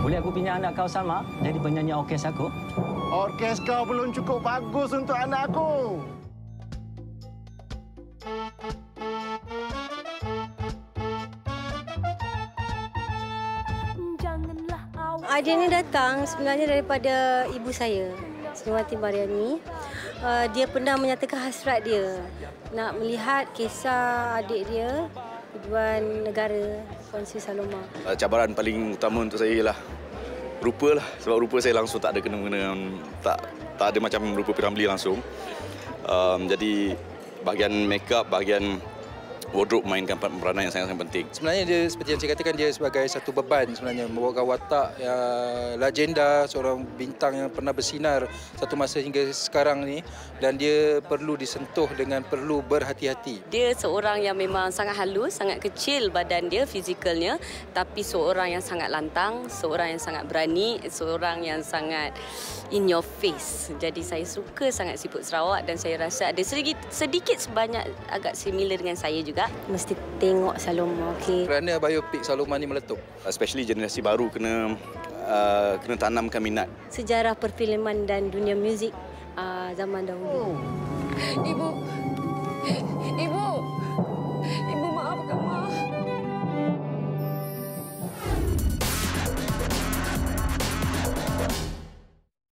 Boleh aku pinjam anak kau Salma jadi penyanyi orkes aku? Orkes kau belum cukup bagus untuk anak aku. Idea ni datang sebenarnya daripada ibu saya, Sriwati Mariani. Uh, dia pernah menyatakan hasrat dia nak melihat kisah adik dia, tujuan negara Sri Saloma. Uh, cabaran paling utama untuk saya ialah rupa lah. Sebab rupa saya langsung tak ada kena-kena, tak, tak ada macam rupa Piramli langsung. Um, jadi bahagian make-up, bahagian wardrobe mainkan peranan yang sangat-sangat penting. Sebenarnya dia seperti yang saya katakan dia sebagai satu beban sebenarnya membawakan watak ya, legenda seorang bintang yang pernah bersinar satu masa hingga sekarang ni dan dia perlu disentuh dengan perlu berhati-hati. Dia seorang yang memang sangat halus, sangat kecil badan dia fizikalnya tapi seorang yang sangat lantang, seorang yang sangat berani, seorang yang sangat in your face. Jadi saya suka sangat siput Sarawak dan saya rasa ada sedikit sedikit sebanyak agak similar dengan saya juga juga. Mesti tengok Saloma okey. Kerana biopik Saloma ni meletup. Especially generasi baru kena uh, kena tanamkan minat. Sejarah perfilman dan dunia muzik uh, zaman dahulu. Ibu. Ibu